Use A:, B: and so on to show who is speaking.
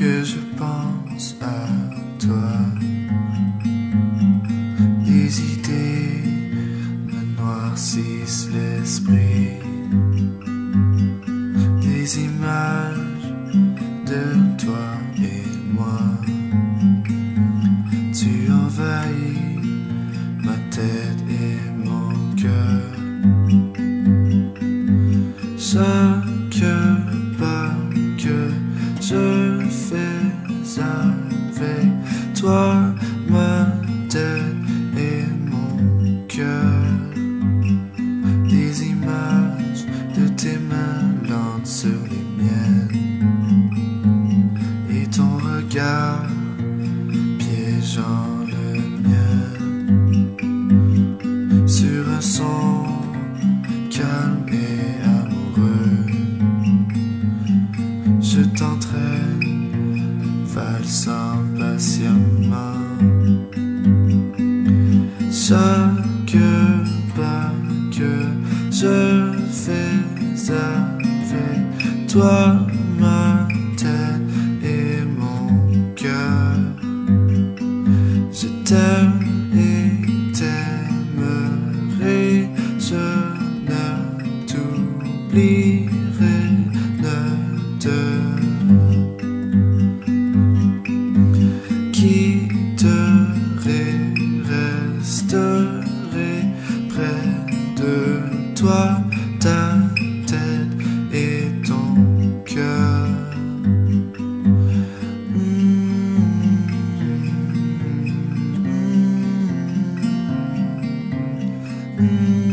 A: que je pense à toi. Des idées me noircissent l'esprit. Des images de toi et moi. Tu envahis ma tête et mon cœur. Ça toi, ma tête et mon cœur. Des images de tes mains lentes sur les miennes. Et ton regard piégeant valsant patiemment. Chaque pas que je fais avec toi, ma tête et mon cœur. Je t'aime et t'aimerai, je ne t'oublierai, toi, ta tête et ton cœur. Hmm. Hmm. Hmm.